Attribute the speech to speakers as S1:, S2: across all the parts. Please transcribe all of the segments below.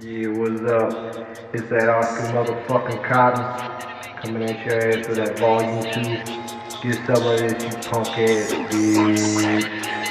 S1: Yeah, what's up? It's that Oscar motherfucking Cotton coming at your ass for that volume two. Get some of this, you punk ass bitch.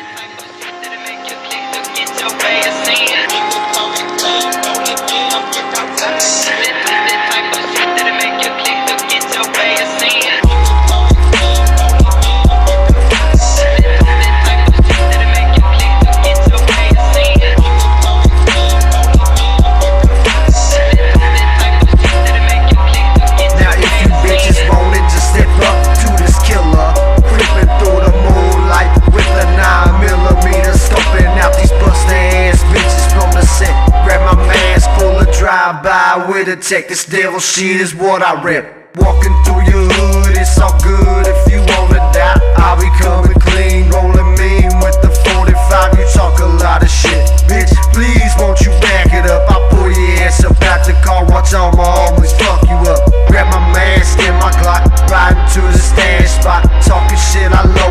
S2: A drive-by with a tech. This devil shit is what I rep. Walking through your hood, it's all good if you wanna die. I'll be coming clean, rolling mean with the 45. You talk a lot of shit, bitch. Please won't you back it up? I'll pull your ass up out the car, watch all my homies fuck you up. Grab my mask and my Glock, riding to the stash spot. Talking shit, I love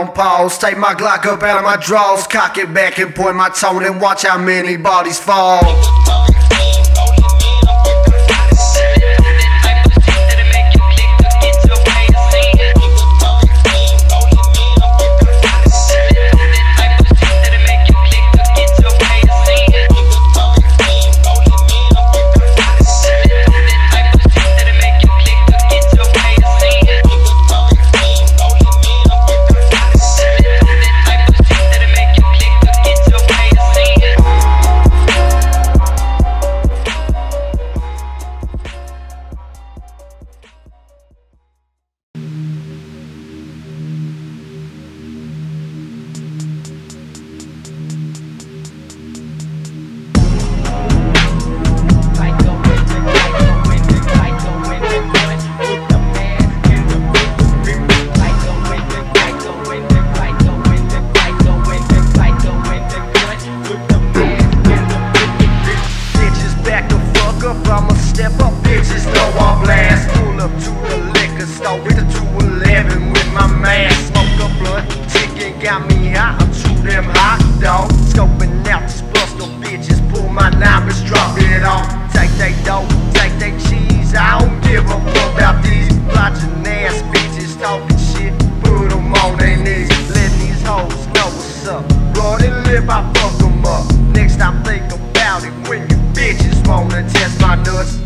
S2: on pause. Take my Glock up out of my drawers, cock it back and point my tone and watch how many bodies fall. Store with a 211 with my mask. Smoke a blunt, chicken got me hot. I'm too damn hot, dog. Scoping out these buster bitches. Pull my numbers, drop it off. Take they dough, take they cheese. I don't give a fuck about these blotching ass bitches talking shit. Put Put 'em on their knees, letting these hoes know what's up. Running lip, I fuck 'em up. Next time think about it when you bitches wanna test my nuts.